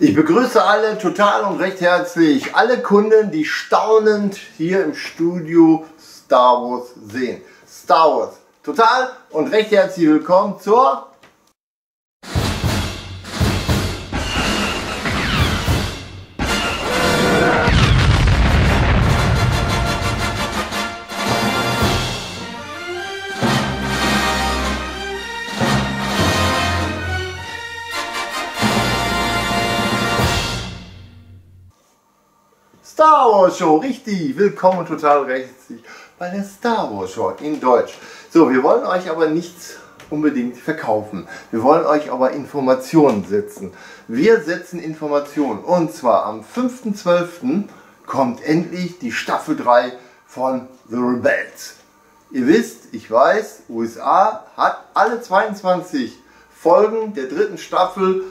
Ich begrüße alle total und recht herzlich, alle Kunden, die staunend hier im Studio Star Wars sehen. Star Wars, total und recht herzlich willkommen zur Show, richtig, willkommen total rechtlich bei der Star Wars Show in Deutsch. So, wir wollen euch aber nichts unbedingt verkaufen. Wir wollen euch aber Informationen setzen. Wir setzen Informationen und zwar am 5.12. kommt endlich die Staffel 3 von The Rebels. Ihr wisst, ich weiß, USA hat alle 22 Folgen der dritten Staffel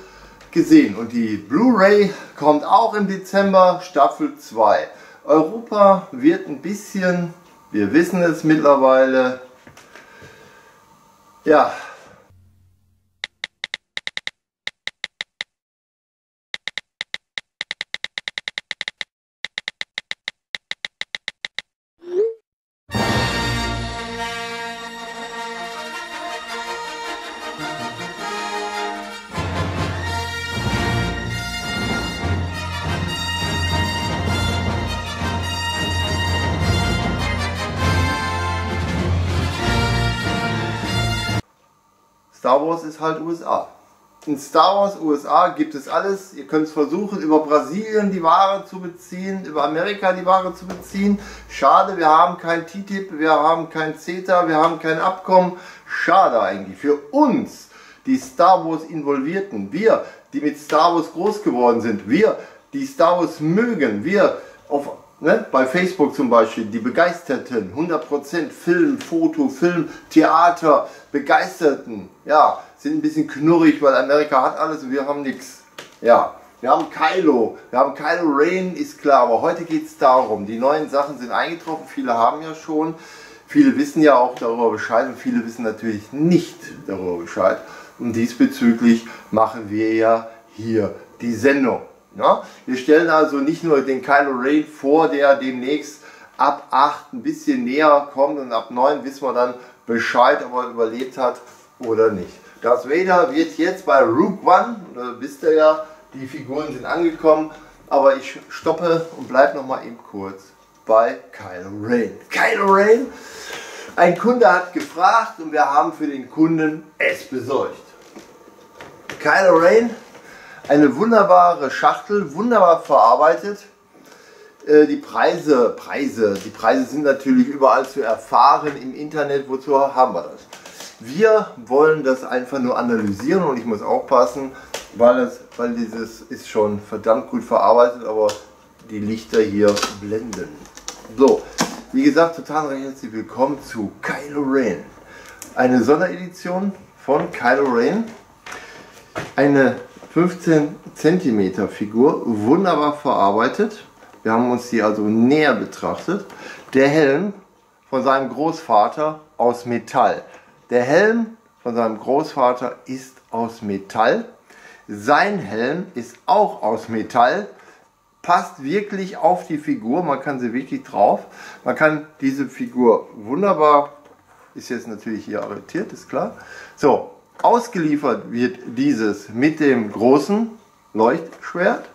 gesehen. Und die Blu-ray kommt auch im Dezember, Staffel 2. Europa wird ein bisschen, wir wissen es mittlerweile, ja, halt USA. In Star Wars USA gibt es alles. Ihr könnt es versuchen, über Brasilien die Ware zu beziehen, über Amerika die Ware zu beziehen. Schade, wir haben kein TTIP, wir haben kein CETA, wir haben kein Abkommen. Schade eigentlich. Für uns, die Star Wars Involvierten, wir, die mit Star Wars groß geworden sind, wir, die Star Wars mögen, wir auf Ne? Bei Facebook zum Beispiel, die Begeisterten, 100% Film, Foto, Film, Theater, Begeisterten, ja, sind ein bisschen knurrig, weil Amerika hat alles und wir haben nichts. Ja, wir haben Kylo, wir haben Kylo Rain, ist klar, aber heute geht es darum, die neuen Sachen sind eingetroffen, viele haben ja schon, viele wissen ja auch darüber Bescheid und viele wissen natürlich nicht darüber Bescheid. Und diesbezüglich machen wir ja hier die Sendung. Ja? Wir stellen also nicht nur den Kylo Ren vor, der demnächst ab 8 ein bisschen näher kommt und ab 9 wissen wir dann Bescheid, ob er überlebt hat oder nicht. Darth Vader wird jetzt bei Rook One, da wisst ihr ja, die Figuren sind angekommen, aber ich stoppe und bleibe noch mal eben kurz bei Kylo Ren. Kylo Ren, ein Kunde hat gefragt und wir haben für den Kunden es besorgt. Kylo Ren eine wunderbare Schachtel, wunderbar verarbeitet. Äh, die Preise, Preise, die Preise sind natürlich überall zu erfahren im Internet. Wozu haben wir das? Wir wollen das einfach nur analysieren und ich muss aufpassen, weil, das, weil dieses ist schon verdammt gut verarbeitet, aber die Lichter hier blenden. So, wie gesagt, total herzlich willkommen zu Kylo Ren. Eine Sonderedition von Kylo Ren. Eine 15 cm Figur, wunderbar verarbeitet. Wir haben uns die also näher betrachtet. Der Helm von seinem Großvater aus Metall. Der Helm von seinem Großvater ist aus Metall. Sein Helm ist auch aus Metall. Passt wirklich auf die Figur. Man kann sie wirklich drauf. Man kann diese Figur wunderbar, ist jetzt natürlich hier arretiert, ist klar. So, Ausgeliefert wird dieses mit dem großen Leuchtschwert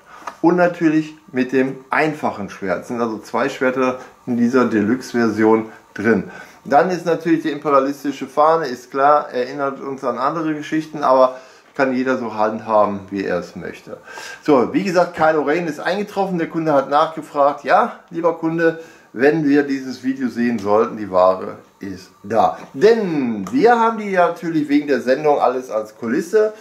und natürlich mit dem einfachen Schwert. Es sind also zwei Schwerter in dieser Deluxe-Version drin. Dann ist natürlich die imperialistische Fahne, ist klar, erinnert uns an andere Geschichten, aber kann jeder so handhaben, wie er es möchte. So, wie gesagt, Kylo Ren ist eingetroffen, der Kunde hat nachgefragt, ja, lieber Kunde, wenn wir dieses Video sehen sollten, die Ware ist da. Denn wir haben die natürlich wegen der Sendung alles als Kulisse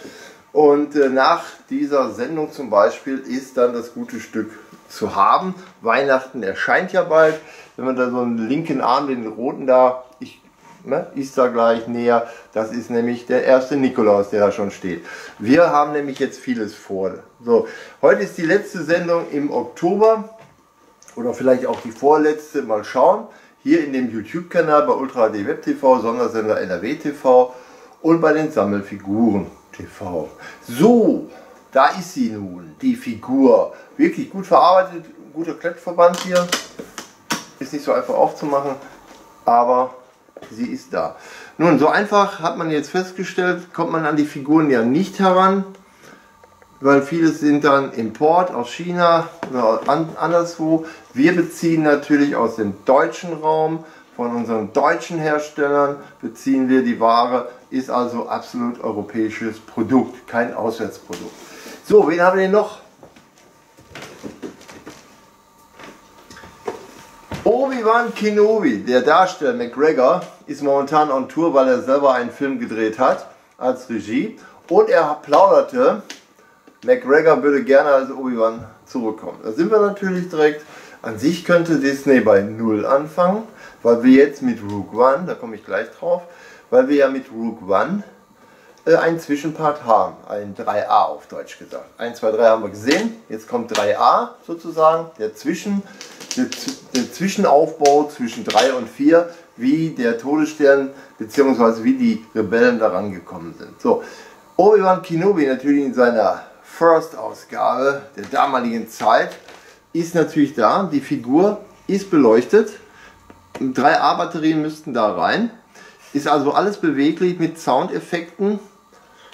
und äh, nach dieser Sendung zum Beispiel ist dann das gute Stück zu haben. Weihnachten erscheint ja bald. Wenn man da so einen linken Arm, den roten da, ich, ne, ist da gleich näher. Das ist nämlich der erste Nikolaus, der da schon steht. Wir haben nämlich jetzt vieles vor. So, heute ist die letzte Sendung im Oktober oder vielleicht auch die vorletzte, mal schauen. Hier in dem YouTube-Kanal bei Ultra HD Web TV, Sondersender NRW TV und bei den Sammelfiguren TV. So, da ist sie nun, die Figur. Wirklich gut verarbeitet, guter Klettverband hier. Ist nicht so einfach aufzumachen, aber sie ist da. Nun, so einfach hat man jetzt festgestellt, kommt man an die Figuren ja nicht heran, weil vieles sind dann Import aus China oder anderswo. Wir beziehen natürlich aus dem deutschen Raum, von unseren deutschen Herstellern beziehen wir die Ware, ist also absolut europäisches Produkt, kein Auswärtsprodukt. So, wen haben wir denn noch? Obi-Wan Kenobi, der Darsteller McGregor, ist momentan on Tour, weil er selber einen Film gedreht hat als Regie. Und er plauderte, McGregor würde gerne als Obi-Wan zurückkommen. Da sind wir natürlich direkt. An sich könnte Disney bei Null anfangen, weil wir jetzt mit Rook One, da komme ich gleich drauf, weil wir ja mit Rook One äh, einen Zwischenpart haben, ein 3a auf Deutsch gesagt. 1, 2, 3 haben wir gesehen, jetzt kommt 3a sozusagen, der, Zwischen, der, der Zwischenaufbau zwischen 3 und 4, wie der Todesstern bzw. wie die Rebellen daran gekommen sind. So, Obi-Wan Kenobi natürlich in seiner First-Ausgabe der damaligen Zeit ist natürlich da, die Figur ist beleuchtet, 3A-Batterien müssten da rein, ist also alles beweglich mit Soundeffekten,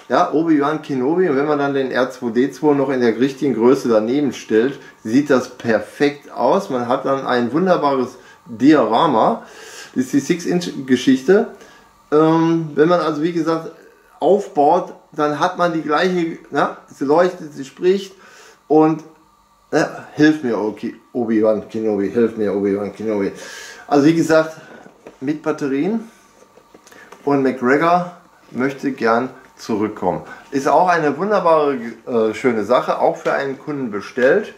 ja, Obi-Wan Kenobi, und wenn man dann den R2D2 noch in der richtigen Größe daneben stellt, sieht das perfekt aus. Man hat dann ein wunderbares Diorama. Das ist die 6-Inch-Geschichte. Ähm, wenn man also, wie gesagt, aufbaut, dann hat man die gleiche, ja, sie leuchtet, sie spricht und ja, hilf mir, Obi-Wan Kenobi, hilf mir, Obi-Wan Kenobi. Also wie gesagt, mit Batterien und McGregor möchte gern zurückkommen. Ist auch eine wunderbare, äh, schöne Sache, auch für einen Kunden bestellt.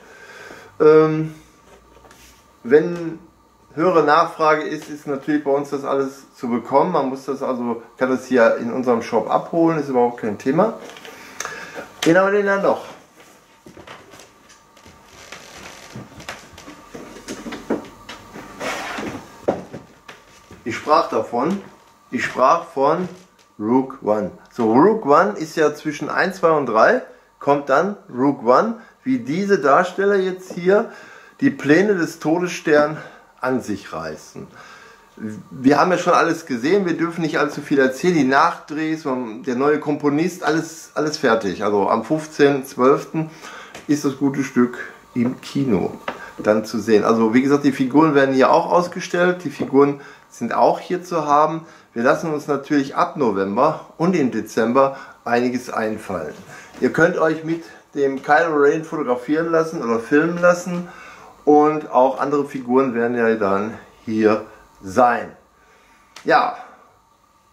Ähm, wenn höhere Nachfrage ist, ist natürlich bei uns das alles zu bekommen. Man muss das also, kann das hier in unserem Shop abholen, ist überhaupt kein Thema. Wen haben wir denn dann noch? Ich sprach davon, ich sprach von Rook One. So, Rook One ist ja zwischen 1, 2 und 3, kommt dann Rook One, wie diese Darsteller jetzt hier die Pläne des Todessterns an sich reißen. Wir haben ja schon alles gesehen, wir dürfen nicht allzu viel erzählen. Die Nachdrehs, der neue Komponist, alles, alles fertig. Also am 15.12. ist das gute Stück im Kino dann zu sehen. Also wie gesagt, die Figuren werden hier auch ausgestellt. Die Figuren sind auch hier zu haben. Wir lassen uns natürlich ab November und im Dezember einiges einfallen. Ihr könnt euch mit dem Kylo Rain fotografieren lassen oder filmen lassen und auch andere Figuren werden ja dann hier sein. Ja,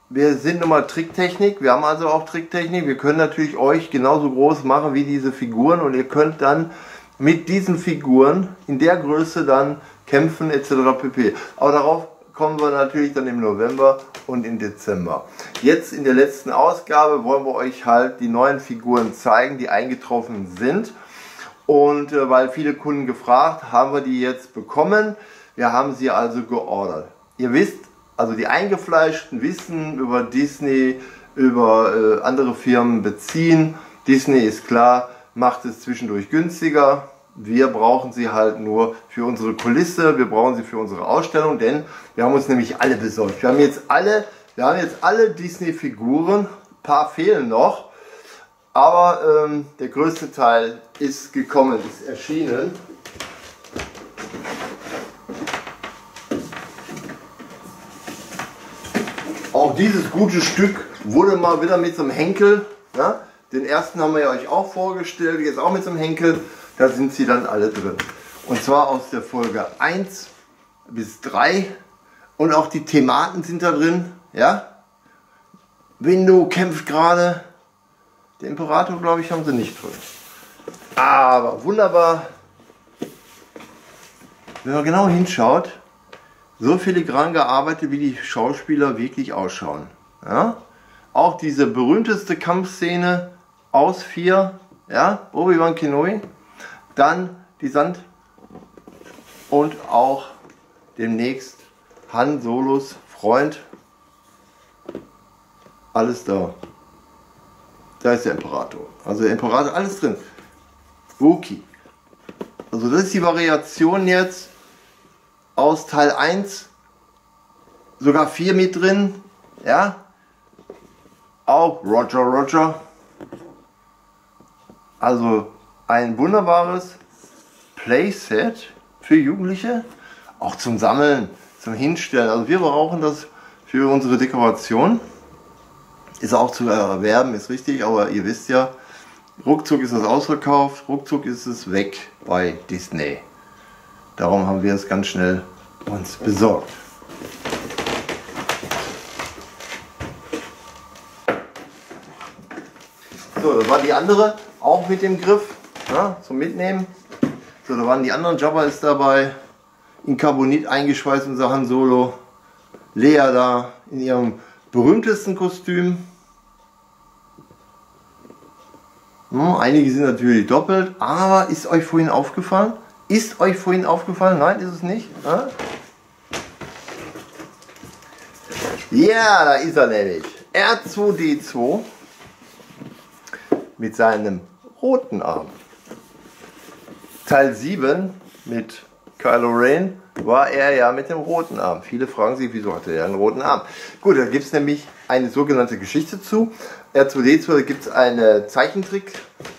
wir sind nochmal Tricktechnik, wir haben also auch Tricktechnik. Wir können natürlich euch genauso groß machen wie diese Figuren und ihr könnt dann mit diesen Figuren in der Größe dann kämpfen etc. pp. Aber darauf kommen wir natürlich dann im November und im Dezember. Jetzt in der letzten Ausgabe wollen wir euch halt die neuen Figuren zeigen, die eingetroffen sind. Und äh, weil viele Kunden gefragt, haben wir die jetzt bekommen. Wir haben sie also geordert. Ihr wisst, also die Eingefleischten wissen über Disney, über äh, andere Firmen beziehen. Disney ist klar, macht es zwischendurch günstiger. Wir brauchen sie halt nur für unsere Kulisse, wir brauchen sie für unsere Ausstellung, denn wir haben uns nämlich alle besorgt. Wir haben jetzt alle, wir haben jetzt alle Disney-Figuren, ein paar fehlen noch, aber ähm, der größte Teil ist gekommen, ist erschienen. Auch dieses gute Stück wurde mal wieder mit so einem Henkel, ja, den ersten haben wir euch auch vorgestellt, jetzt auch mit so einem Henkel da sind sie dann alle drin. Und zwar aus der Folge 1 bis 3 und auch die Thematen sind da drin, ja. Window kämpft gerade. Der Imperator, glaube ich, haben sie nicht drin. Aber wunderbar. Wenn man genau hinschaut, so filigran gearbeitet, wie die Schauspieler wirklich ausschauen. Ja? Auch diese berühmteste Kampfszene aus 4, ja, Obi-Wan Kenobi, dann die Sand und auch demnächst Han Solos Freund. Alles da. Da ist der Imperator. Also der Imperator, alles drin. Wookie. Also das ist die Variation jetzt aus Teil 1. Sogar 4 mit drin. Ja. Auch Roger Roger. Also ein wunderbares Playset für Jugendliche. Auch zum Sammeln, zum Hinstellen. Also wir brauchen das für unsere Dekoration. Ist auch zu erwerben, ist richtig, aber ihr wisst ja, ruckzuck ist es ausverkauft, ruckzuck ist es weg bei Disney. Darum haben wir es ganz schnell uns besorgt. So, das war die andere, auch mit dem Griff ja, zum Mitnehmen. So, da waren die anderen Jabba ist dabei, in Carbonit eingeschweißt, unser Han Solo. Lea da in ihrem berühmtesten Kostüm. Hm, einige sind natürlich doppelt, aber ist euch vorhin aufgefallen? Ist euch vorhin aufgefallen? Nein, ist es nicht. Ja, da ist er nämlich. R2D2 mit seinem roten Arm. Teil 7 mit Kylo Ren war er ja mit dem roten Arm. Viele fragen sich, wieso hatte er einen roten Arm? Gut, da gibt es nämlich eine sogenannte Geschichte zu. R2D2 gibt es eine Zeichentrick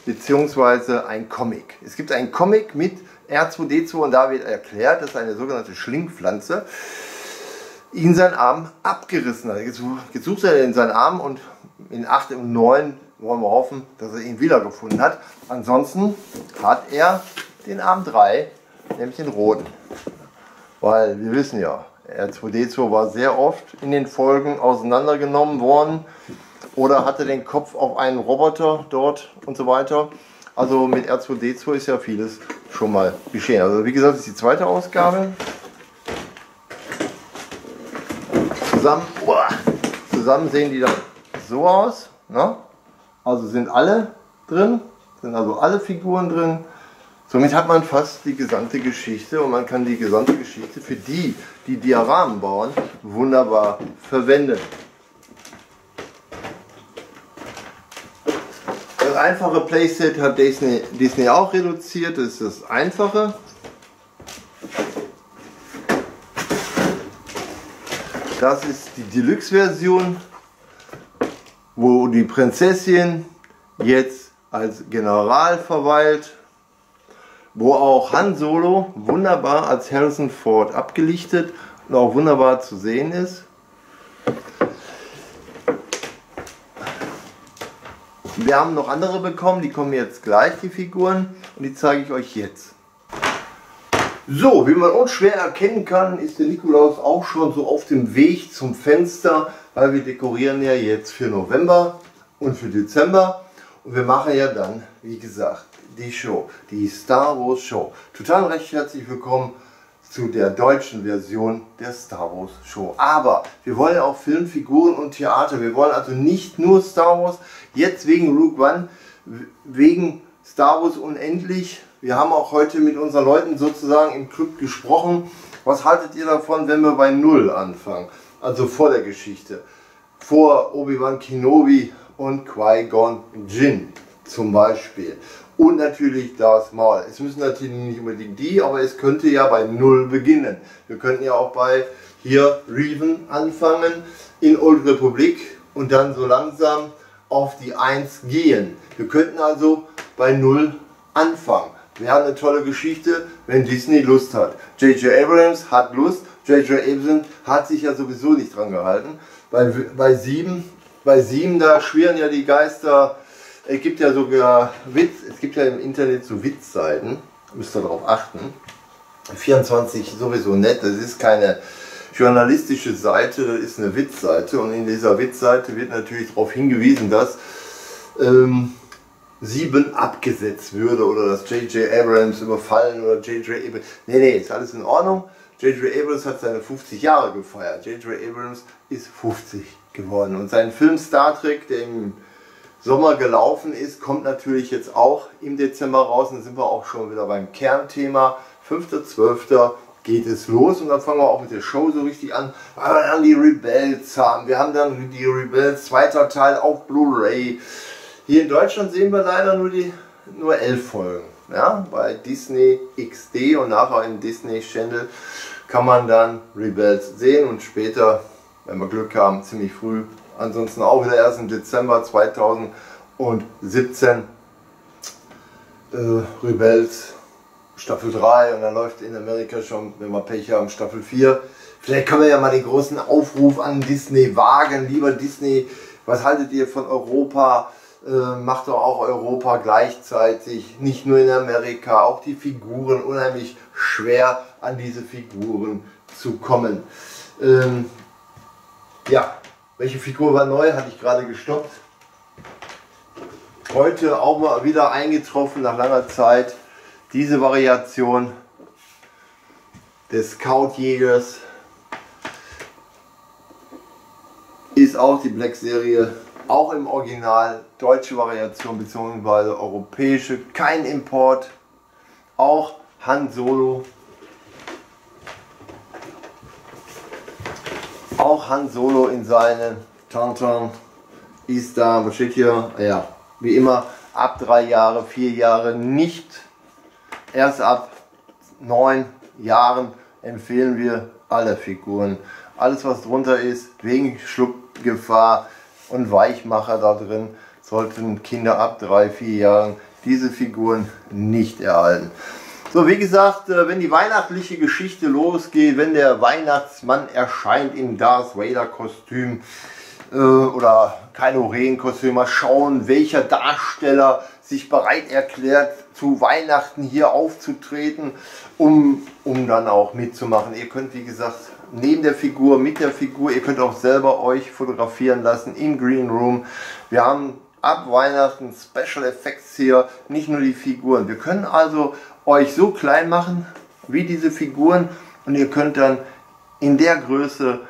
bzw. ein Comic. Es gibt einen Comic mit R2D2 und da wird erklärt, dass eine sogenannte Schlingpflanze ihn seinen Arm abgerissen hat. Jetzt sucht er in seinen Arm und in 8 und 9 wollen wir hoffen, dass er ihn wiedergefunden hat. Ansonsten hat er den Arm 3, nämlich den roten. Weil wir wissen ja, R2D2 war sehr oft in den Folgen auseinandergenommen worden oder hatte den Kopf auf einen Roboter dort und so weiter. Also mit R2D2 ist ja vieles schon mal geschehen. Also wie gesagt, das ist die zweite Ausgabe. Zusammen, uah, zusammen sehen die dann so aus. Ne? Also sind alle drin, sind also alle Figuren drin. Somit hat man fast die gesamte Geschichte und man kann die gesamte Geschichte für die, die Diaramen bauen, wunderbar verwenden. Das einfache Playset hat Disney, Disney auch reduziert, das ist das einfache. Das ist die Deluxe-Version, wo die Prinzessin jetzt als General verweilt wo auch Han Solo wunderbar als Harrison Ford abgelichtet und auch wunderbar zu sehen ist. Wir haben noch andere bekommen, die kommen jetzt gleich, die Figuren, und die zeige ich euch jetzt. So, wie man unschwer erkennen kann, ist der Nikolaus auch schon so auf dem Weg zum Fenster, weil wir dekorieren ja jetzt für November und für Dezember. Und wir machen ja dann, wie gesagt, die Show, die Star Wars Show. Total recht herzlich willkommen zu der deutschen Version der Star Wars Show. Aber wir wollen auch Filmfiguren und Theater. Wir wollen also nicht nur Star Wars, jetzt wegen Rogue One, wegen Star Wars unendlich. Wir haben auch heute mit unseren Leuten sozusagen im Club gesprochen. Was haltet ihr davon, wenn wir bei Null anfangen? Also vor der Geschichte. Vor Obi-Wan Kenobi und Qui-Gon Jinn zum Beispiel und natürlich das Maul. Es müssen natürlich nicht unbedingt die, aber es könnte ja bei 0 beginnen. Wir könnten ja auch bei hier Reven anfangen in Old Republic und dann so langsam auf die 1 gehen. Wir könnten also bei 0 anfangen. Wäre eine tolle Geschichte, wenn Disney Lust hat. J.J. Abrams hat Lust. J.J. Abrams hat sich ja sowieso nicht dran gehalten. Bei 7, bei 7 da schwirren ja die Geister es gibt ja sogar Witz, es gibt ja im Internet so Witzseiten, müsst ihr darauf achten. 24 sowieso nett, das ist keine journalistische Seite, das ist eine Witzseite und in dieser Witzseite wird natürlich darauf hingewiesen, dass ähm, 7 abgesetzt würde oder dass J.J. Abrams überfallen oder J.J. Abrams. Nee, nee, ist alles in Ordnung. J.J. Abrams hat seine 50 Jahre gefeiert. J.J. Abrams ist 50 geworden und sein Film Star Trek, der im Sommer gelaufen ist, kommt natürlich jetzt auch im Dezember raus. Dann sind wir auch schon wieder beim Kernthema. 5.12. geht es los und dann fangen wir auch mit der Show so richtig an, weil wir dann die Rebels haben. Wir haben dann die Rebels zweiter Teil auf Blu-ray. Hier in Deutschland sehen wir leider nur die nur elf Folgen. Ja, bei Disney XD und nachher im Disney Channel kann man dann Rebels sehen und später, wenn wir Glück haben, ziemlich früh, ansonsten auch wieder erst im Dezember 2017 äh, Rebels Staffel 3 und dann läuft in Amerika schon, wenn wir Pech haben, Staffel 4. Vielleicht können wir ja mal den großen Aufruf an Disney wagen. Lieber Disney, was haltet ihr von Europa? Äh, macht doch auch Europa gleichzeitig, nicht nur in Amerika, auch die Figuren unheimlich schwer an diese Figuren zu kommen. Ähm, ja, welche Figur war neu? Hatte ich gerade gestoppt. Heute auch mal wieder eingetroffen nach langer Zeit diese Variation des Scout-Jägers ist auch die Black Serie auch im Original, deutsche Variation bzw. europäische, kein Import, auch Han Solo. Auch Han Solo in seinen Tantan ist da, was steht hier? Ja, wie immer, ab drei Jahre, vier Jahre nicht. Erst ab neun Jahren empfehlen wir alle Figuren. Alles was drunter ist, wegen Schluckgefahr, und Weichmacher da drin sollten Kinder ab drei, vier Jahren diese Figuren nicht erhalten. So, wie gesagt, äh, wenn die weihnachtliche Geschichte losgeht, wenn der Weihnachtsmann erscheint im Darth Vader Kostüm äh, oder Kylo Ren Kostüm, mal schauen, welcher Darsteller sich bereit erklärt, zu Weihnachten hier aufzutreten, um, um dann auch mitzumachen. Ihr könnt, wie gesagt, neben der Figur, mit der Figur. Ihr könnt auch selber euch fotografieren lassen im Green Room. Wir haben ab Weihnachten Special Effects hier, nicht nur die Figuren. Wir können also euch so klein machen wie diese Figuren und ihr könnt dann in der Größe,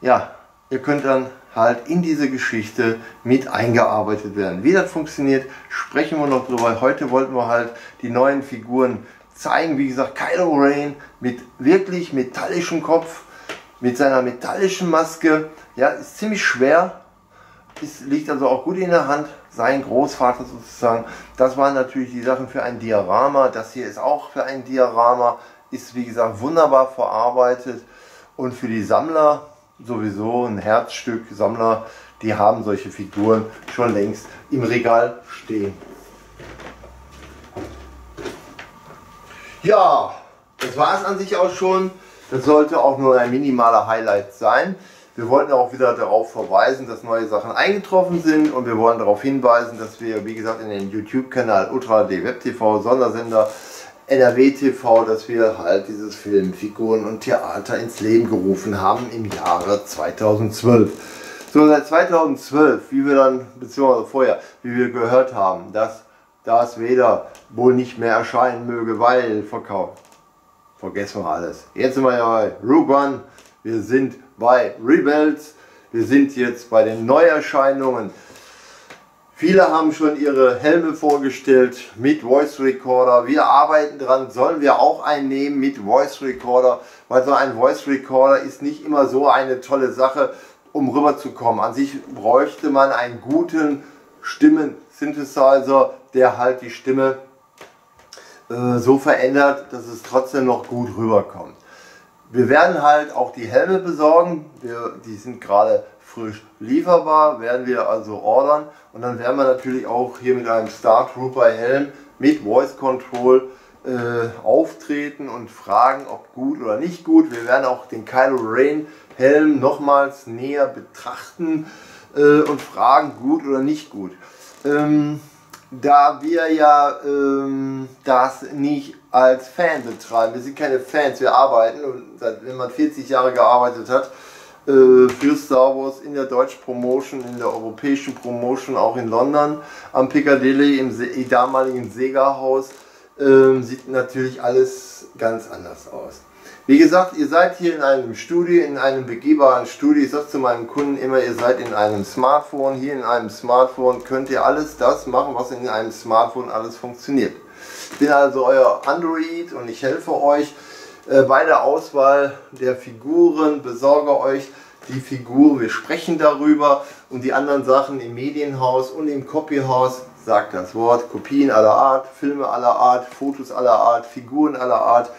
ja, ihr könnt dann halt in diese Geschichte mit eingearbeitet werden. Wie das funktioniert, sprechen wir noch drüber. Heute wollten wir halt die neuen Figuren zeigen. Wie gesagt, Kylo Ren mit wirklich metallischem Kopf, mit seiner metallischen Maske. Ja, ist ziemlich schwer, ist, liegt also auch gut in der Hand. Sein Großvater sozusagen. Das waren natürlich die Sachen für ein Diorama. Das hier ist auch für ein Diorama. Ist wie gesagt wunderbar verarbeitet. Und für die Sammler sowieso ein Herzstück. Sammler, die haben solche Figuren schon längst im Regal stehen. Ja, das war es an sich auch schon. Das sollte auch nur ein minimaler Highlight sein. Wir wollten auch wieder darauf verweisen, dass neue Sachen eingetroffen sind und wir wollen darauf hinweisen, dass wir, wie gesagt, in den YouTube-Kanal Ultra D Web TV, Sondersender NRW TV, dass wir halt dieses Film, Figuren und Theater ins Leben gerufen haben im Jahre 2012. So, seit 2012, wie wir dann, beziehungsweise vorher, wie wir gehört haben, dass das weder wohl nicht mehr erscheinen möge, weil verkauft vergessen wir alles. Jetzt sind wir ja bei Rogue One, wir sind bei Rebels, wir sind jetzt bei den Neuerscheinungen. Viele haben schon ihre Helme vorgestellt mit Voice Recorder. Wir arbeiten dran, sollen wir auch einen nehmen mit Voice Recorder, weil so ein Voice Recorder ist nicht immer so eine tolle Sache, um rüberzukommen. An sich bräuchte man einen guten Stimmen-Synthesizer, der halt die Stimme äh, so verändert, dass es trotzdem noch gut rüberkommt. Wir werden halt auch die Helme besorgen, wir, die sind gerade frisch lieferbar, werden wir also ordern und dann werden wir natürlich auch hier mit einem Star Trooper Helm mit Voice Control äh, auftreten und fragen, ob gut oder nicht gut. Wir werden auch den Kylo Ren Helm nochmals näher betrachten äh, und fragen, gut oder nicht gut. Ähm, da wir ja ähm, das nicht als Fan betreiben. Wir sind keine Fans, wir arbeiten und seit, wenn man 40 Jahre gearbeitet hat äh, für Star Wars in der deutschen Promotion, in der europäischen Promotion, auch in London am Piccadilly im, im damaligen Sega-Haus, äh, sieht natürlich alles ganz anders aus. Wie gesagt, ihr seid hier in einem Studio, in einem begehbaren Studio. Ich sage zu meinem Kunden immer, ihr seid in einem Smartphone. Hier in einem Smartphone könnt ihr alles das machen, was in einem Smartphone alles funktioniert. Ich bin also euer Android und ich helfe euch äh, bei der Auswahl der Figuren, besorge euch die Figur, wir sprechen darüber und die anderen Sachen im Medienhaus und im Copyhaus, sagt das Wort, Kopien aller Art, Filme aller Art, Fotos aller Art, Figuren aller Art,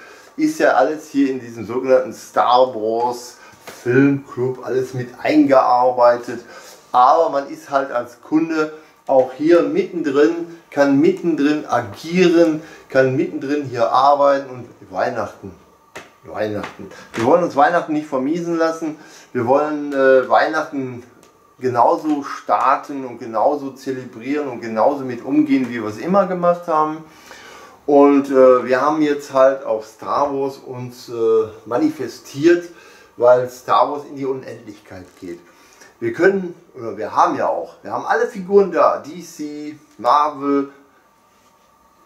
ist ja alles hier in diesem sogenannten Star Wars Filmclub, alles mit eingearbeitet. Aber man ist halt als Kunde auch hier mittendrin, kann mittendrin agieren, kann mittendrin hier arbeiten und Weihnachten. Weihnachten. Wir wollen uns Weihnachten nicht vermiesen lassen. Wir wollen äh, Weihnachten genauso starten und genauso zelebrieren und genauso mit umgehen, wie wir es immer gemacht haben. Und äh, wir haben jetzt halt auf Star Wars uns äh, manifestiert, weil Star Wars in die Unendlichkeit geht. Wir können, oder wir haben ja auch, wir haben alle Figuren da, DC, Marvel,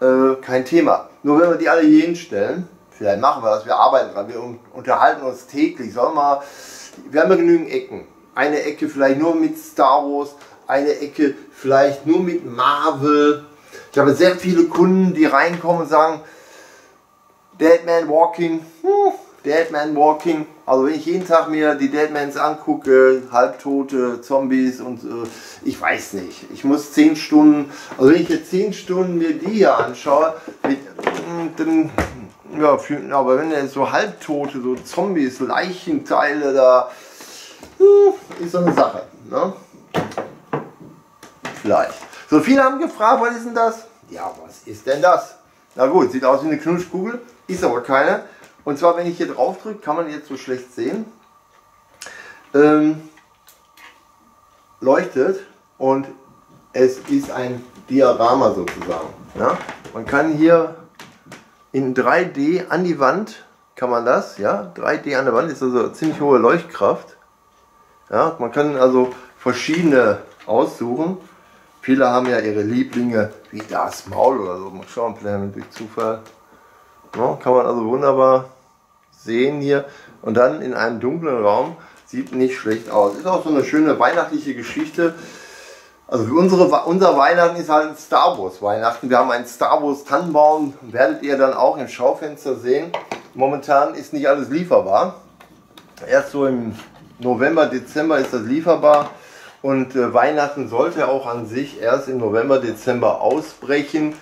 äh, kein Thema. Nur wenn wir die alle hier hinstellen, vielleicht machen wir das, wir arbeiten dran, wir unterhalten uns täglich, sollen wir, wir haben ja genügend Ecken. Eine Ecke vielleicht nur mit Star Wars, eine Ecke vielleicht nur mit Marvel. Ich habe sehr viele Kunden, die reinkommen und sagen, Dead Man Walking, hm, Dead Man Walking. Also wenn ich jeden Tag mir die Deadmans angucke, halbtote Zombies und äh, ich weiß nicht. Ich muss 10 Stunden, also wenn ich jetzt 10 Stunden mir die hier anschaue, mit, hm, dann, ja, aber wenn jetzt so halbtote, so Zombies, Leichenteile da, hm, ist so eine Sache. Ne? Vielleicht. So viele haben gefragt, was ist denn das? Ja, was ist denn das? Na gut, sieht aus wie eine Knutschkugel, ist aber keine. Und zwar, wenn ich hier drauf drücke, kann man jetzt so schlecht sehen, ähm, leuchtet und es ist ein Diorama sozusagen. Ja? Man kann hier in 3D an die Wand, kann man das, ja, 3D an der Wand ist also ziemlich hohe Leuchtkraft. Ja, man kann also verschiedene aussuchen. Viele haben ja ihre Lieblinge wie das Maul oder so. Mal schauen, vielleicht durch Zufall. Ja, kann man also wunderbar sehen hier. Und dann in einem dunklen Raum sieht nicht schlecht aus. Ist auch so eine schöne weihnachtliche Geschichte. Also unsere, unser Weihnachten ist halt ein Star Wars Weihnachten. Wir haben einen Star Wars Tannenbaum, werdet ihr dann auch im Schaufenster sehen. Momentan ist nicht alles lieferbar. Erst so im November, Dezember ist das lieferbar. Und äh, Weihnachten sollte auch an sich erst im November, Dezember ausbrechen.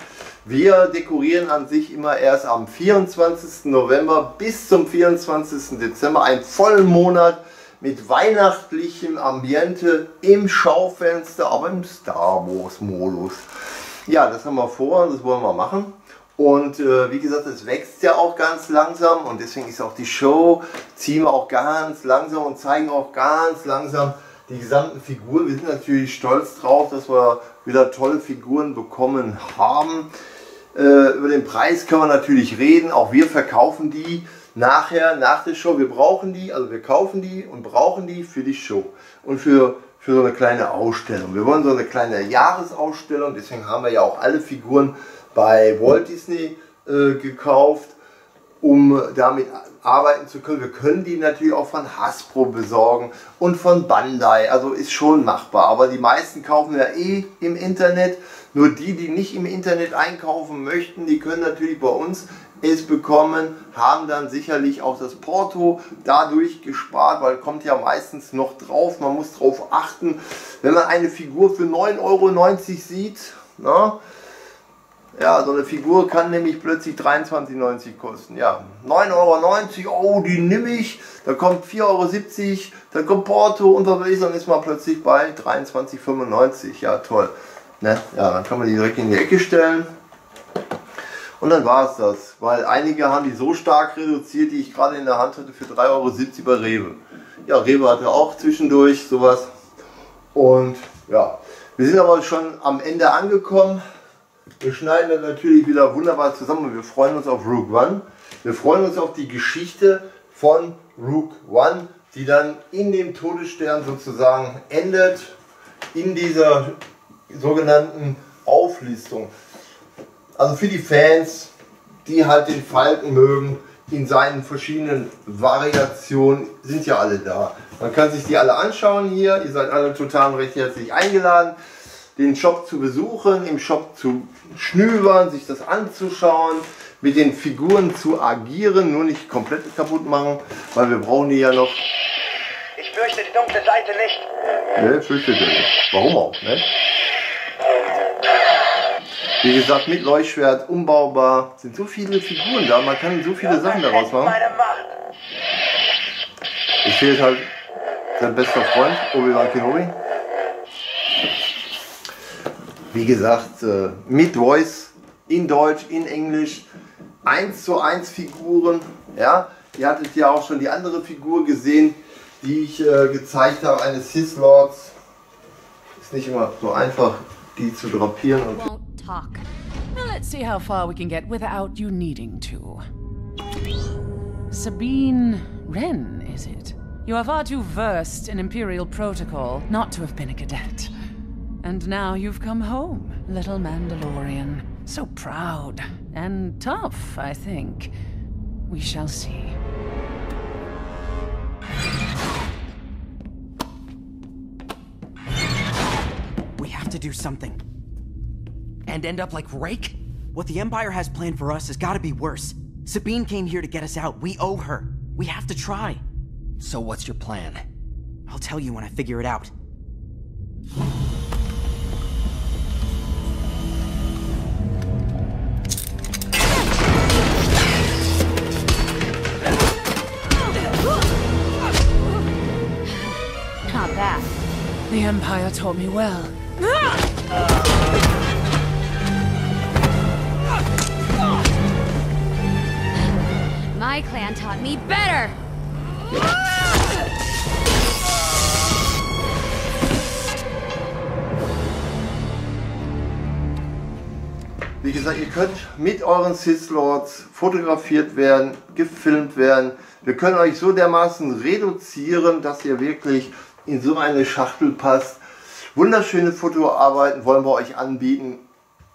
Wir dekorieren an sich immer erst am 24. November bis zum 24. Dezember, einen vollen Monat mit weihnachtlichem Ambiente im Schaufenster, aber im Star Wars Modus. Ja, das haben wir vor, das wollen wir machen. Und äh, wie gesagt, es wächst ja auch ganz langsam und deswegen ist auch die Show, ziehen wir auch ganz langsam und zeigen auch ganz langsam die gesamten Figuren. Wir sind natürlich stolz drauf, dass wir wieder tolle Figuren bekommen haben. Äh, über den Preis können wir natürlich reden. Auch wir verkaufen die nachher, nach der Show. Wir brauchen die, also wir kaufen die und brauchen die für die Show und für, für so eine kleine Ausstellung. Wir wollen so eine kleine Jahresausstellung, deswegen haben wir ja auch alle Figuren bei Walt Disney äh, gekauft, um damit arbeiten zu können. Wir können die natürlich auch von Hasbro besorgen und von Bandai, also ist schon machbar. Aber die meisten kaufen ja eh im Internet. Nur die, die nicht im Internet einkaufen möchten, die können natürlich bei uns es bekommen, haben dann sicherlich auch das Porto dadurch gespart, weil kommt ja meistens noch drauf, man muss darauf achten, wenn man eine Figur für 9,90 Euro sieht, na, ja, so eine Figur kann nämlich plötzlich 23,90 kosten. Ja, 9,90 Euro, oh, die nehme ich. Da kommt 4,70 Euro, dann kommt Porto und dann ist man plötzlich bei 23,95. Ja, toll. Ne? Ja, dann kann man die direkt in die Ecke stellen. Und dann war es das. Weil einige haben die so stark reduziert, die ich gerade in der Hand hatte, für 3,70 Euro bei Rewe. Ja, Rewe hatte auch zwischendurch sowas. Und ja, wir sind aber schon am Ende angekommen. Wir schneiden dann natürlich wieder wunderbar zusammen und wir freuen uns auf Rook One. Wir freuen uns auf die Geschichte von Rook One, die dann in dem Todesstern sozusagen endet, in dieser sogenannten Auflistung. Also für die Fans, die halt den Falken mögen, in seinen verschiedenen Variationen, sind ja alle da. Man kann sich die alle anschauen hier. Ihr seid alle total recht herzlich eingeladen, den Shop zu besuchen, im Shop zu schnübern, sich das anzuschauen, mit den Figuren zu agieren, nur nicht komplett kaputt machen, weil wir brauchen die ja noch fürchte die dunkle Seite nicht. Ne, fürchtet ihr nicht. Warum auch, ne? Wie gesagt, mit Leuchtschwert, umbaubar. Sind so viele Figuren da, man kann so viele Sachen daraus machen. Es fehlt halt sein bester Freund, Obi-Wan Kenobi. Wie gesagt, äh, mit Voice in Deutsch, in Englisch, 1 zu 1 Figuren. Ja, ihr hattet ja auch schon die andere Figur gesehen, die ich äh, gezeigt habe, eines Sith Lords. Ist nicht immer so einfach, die zu drapieren. Und talk. Well, let's see how far we can get without you needing to. Sabine Wren, is it? You are far too versed in Imperial protocol not to have been a cadet. And now you've come home, little Mandalorian. So proud. And tough, I think. We shall see. We have to do something. And end up like Rake? What the Empire has planned for us has gotta be worse. Sabine came here to get us out. We owe her. We have to try. So what's your plan? I'll tell you when I figure it out. The Empire taught me well. My clan taught me better. Wie gesagt, ihr könnt mit euren Sith Lords fotografiert werden, gefilmt werden. Wir können euch so dermaßen reduzieren, dass ihr wirklich in so eine Schachtel passt. Wunderschöne Fotoarbeiten wollen wir euch anbieten.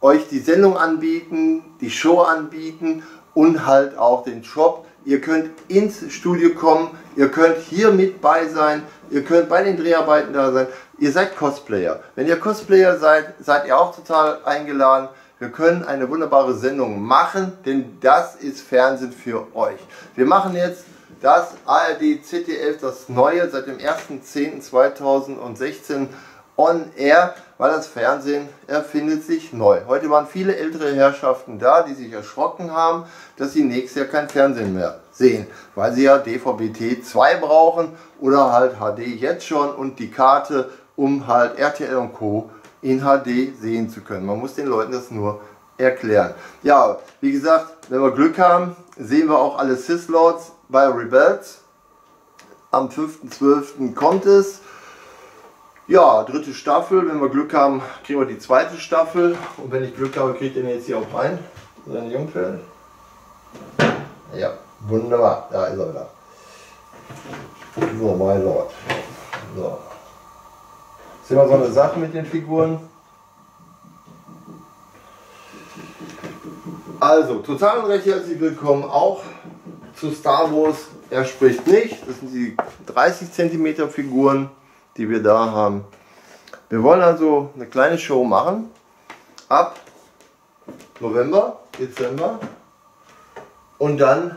Euch die Sendung anbieten, die Show anbieten und halt auch den Shop. Ihr könnt ins Studio kommen, ihr könnt hier mit bei sein, ihr könnt bei den Dreharbeiten da sein. Ihr seid Cosplayer. Wenn ihr Cosplayer seid, seid ihr auch total eingeladen. Wir können eine wunderbare Sendung machen, denn das ist Fernsehen für euch. Wir machen jetzt das ARD ZDF, das neue, seit dem 1.10.2016 on air, weil das Fernsehen erfindet sich neu. Heute waren viele ältere Herrschaften da, die sich erschrocken haben, dass sie nächstes Jahr kein Fernsehen mehr sehen, weil sie ja DVB-T 2 brauchen oder halt HD jetzt schon und die Karte, um halt RTL und Co. in HD sehen zu können. Man muss den Leuten das nur erklären. Ja, wie gesagt, wenn wir Glück haben, sehen wir auch alle Sith Lords bei Rebels. Am 5.12. kommt es. Ja, dritte Staffel. Wenn wir Glück haben, kriegen wir die zweite Staffel. Und wenn ich Glück habe, kriegt ihr den jetzt hier auch rein. Seine Jungfern. Ja, wunderbar. Da ist er wieder. So, mein Lord. So. Ist immer so eine Sache mit den Figuren. Also, total und recht herzlich willkommen auch zu Star Wars. Er spricht nicht. Das sind die 30 cm Figuren, die wir da haben. Wir wollen also eine kleine Show machen. Ab November, Dezember. Und dann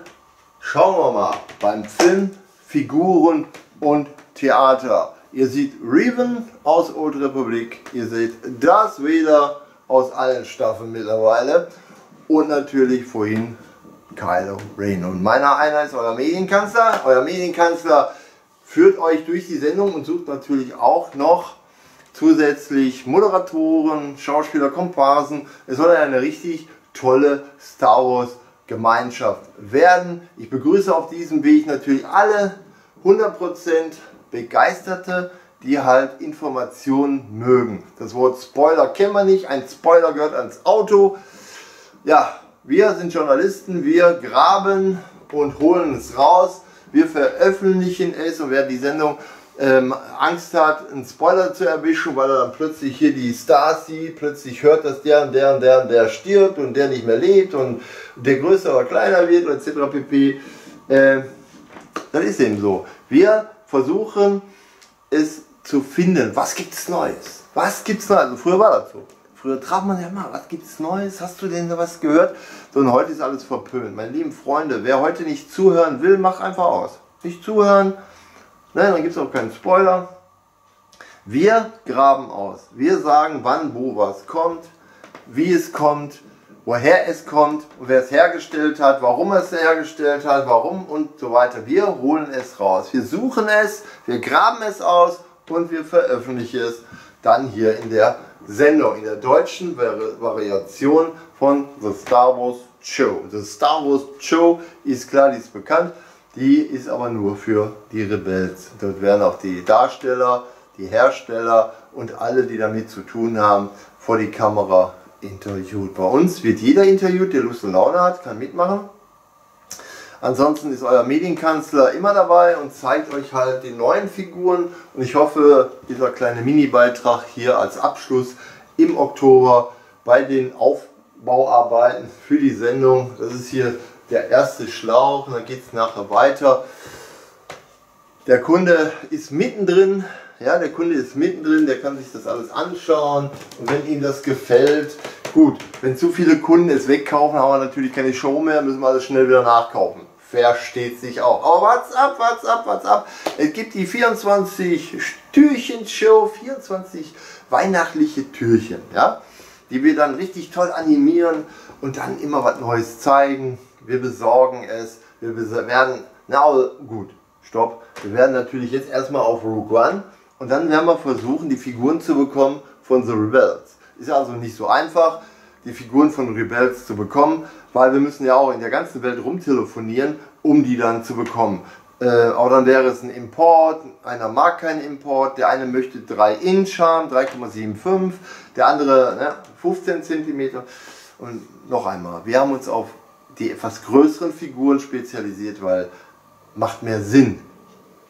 schauen wir mal beim Film, Figuren und Theater. Ihr seht Reven aus Old Republic. Ihr seht Darth Vader aus allen Staffeln mittlerweile. Und natürlich vorhin Kylo Ren. Und meiner einer ist euer Medienkanzler. Euer Medienkanzler führt euch durch die Sendung und sucht natürlich auch noch zusätzlich Moderatoren, Schauspieler, Komparsen. Es soll eine richtig tolle Star Wars Gemeinschaft werden. Ich begrüße auf diesem Weg natürlich alle 100% Begeisterte, die halt Informationen mögen. Das Wort Spoiler kennen wir nicht. Ein Spoiler gehört ans Auto. Ja, wir sind Journalisten, wir graben und holen es raus. Wir veröffentlichen es und wer die Sendung ähm, Angst hat, einen Spoiler zu erwischen, weil er dann plötzlich hier die Stars sieht, plötzlich hört, dass der und der und der und der stirbt und der nicht mehr lebt und der größer oder kleiner wird etc. pp. Äh, das ist eben so. Wir versuchen es zu finden. Was gibt es Neues? Was gibt es Neues? Also früher war das so. Früher traf man ja mal, was gibt es Neues? Hast du denn was gehört? So, und heute ist alles verpönt. Meine lieben Freunde, wer heute nicht zuhören will, mach einfach aus. Nicht zuhören, Ne, dann gibt es auch keinen Spoiler. Wir graben aus. Wir sagen, wann, wo was kommt, wie es kommt, woher es kommt wer es hergestellt hat, warum es hergestellt hat, warum und so weiter. Wir holen es raus. Wir suchen es, wir graben es aus und wir veröffentlichen es dann hier in der Sendung, in der deutschen Variation von The Star Wars Show. The Star Wars Show ist klar, die ist bekannt, die ist aber nur für die Rebels. Dort werden auch die Darsteller, die Hersteller und alle, die damit zu tun haben, vor die Kamera interviewt. Bei uns wird jeder interviewt, der Lust und Laune hat, kann mitmachen. Ansonsten ist euer Medienkanzler immer dabei und zeigt euch halt die neuen Figuren. Und ich hoffe, dieser kleine Mini-Beitrag hier als Abschluss im Oktober bei den Aufbauarbeiten für die Sendung. Das ist hier der erste Schlauch und dann geht es nachher weiter. Der Kunde ist mittendrin, ja, der Kunde ist mittendrin, der kann sich das alles anschauen und wenn ihm das gefällt, gut, wenn zu viele Kunden es wegkaufen, haben wir natürlich keine Show mehr, müssen wir alles schnell wieder nachkaufen versteht sich auch. Aber what's up, what's up, what's up? Es gibt die 24 Türchen-Show, 24 weihnachtliche Türchen, ja, die wir dann richtig toll animieren und dann immer was Neues zeigen. Wir besorgen es, wir werden, na gut, stopp. Wir werden natürlich jetzt erstmal auf Rogue One und dann werden wir versuchen, die Figuren zu bekommen von The Rebels. Ist also nicht so einfach die Figuren von Rebels zu bekommen, weil wir müssen ja auch in der ganzen Welt rumtelefonieren, um die dann zu bekommen. Äh, aber dann wäre es ein Import, einer mag keinen Import, der eine möchte 3 Inch haben, 3,75, der andere ne, 15 cm. Und noch einmal, wir haben uns auf die etwas größeren Figuren spezialisiert, weil macht mehr Sinn.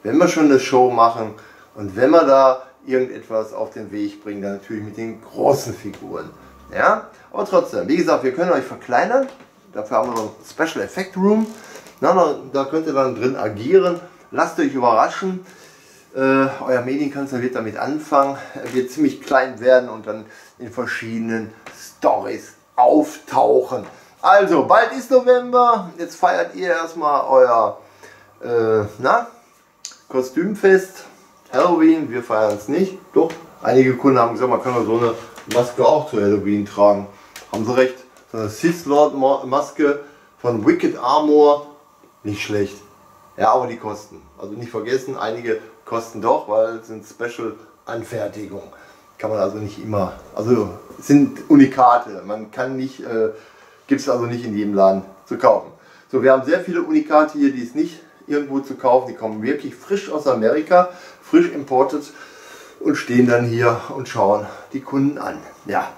Wenn wir schon eine Show machen und wenn wir da irgendetwas auf den Weg bringen, dann natürlich mit den großen Figuren. Ja? Aber trotzdem, wie gesagt, wir können euch verkleinern. Dafür haben wir noch ein Special Effect Room. Na, da könnt ihr dann drin agieren. Lasst euch überraschen. Äh, euer Medienkanzler wird damit anfangen. Er wird ziemlich klein werden und dann in verschiedenen Stories auftauchen. Also, bald ist November. Jetzt feiert ihr erstmal euer äh, na, Kostümfest. Halloween, wir feiern es nicht. Doch, einige Kunden haben gesagt, man kann so eine Maske auch zu Halloween tragen. Haben sie recht. So eine Sith Lord Maske von Wicked Armor. Nicht schlecht. Ja, aber die kosten. Also nicht vergessen, einige kosten doch, weil es sind Special Anfertigungen. Kann man also nicht immer, also sind Unikate. Man kann nicht, äh, gibt es also nicht in jedem Laden zu kaufen. So, wir haben sehr viele Unikate hier, die es nicht irgendwo zu kaufen. Die kommen wirklich frisch aus Amerika, frisch imported und stehen dann hier und schauen die Kunden an. Ja.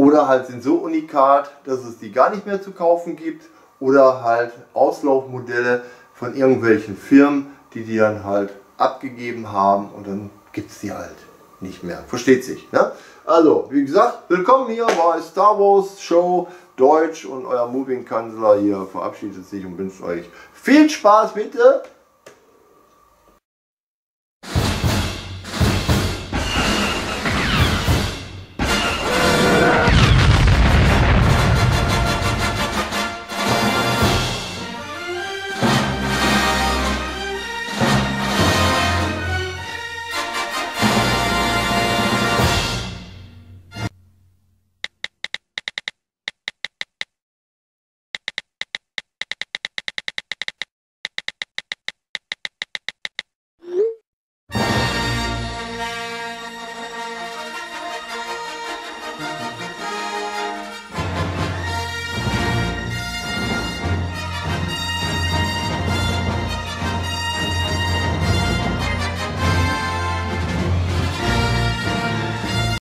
Oder halt sind so unikat, dass es die gar nicht mehr zu kaufen gibt. Oder halt Auslaufmodelle von irgendwelchen Firmen, die die dann halt abgegeben haben und dann gibt es die halt nicht mehr. Versteht sich. Ne? Also, wie gesagt, willkommen hier bei Star Wars Show Deutsch und euer Moving Kanzler hier verabschiedet sich und wünscht euch viel Spaß bitte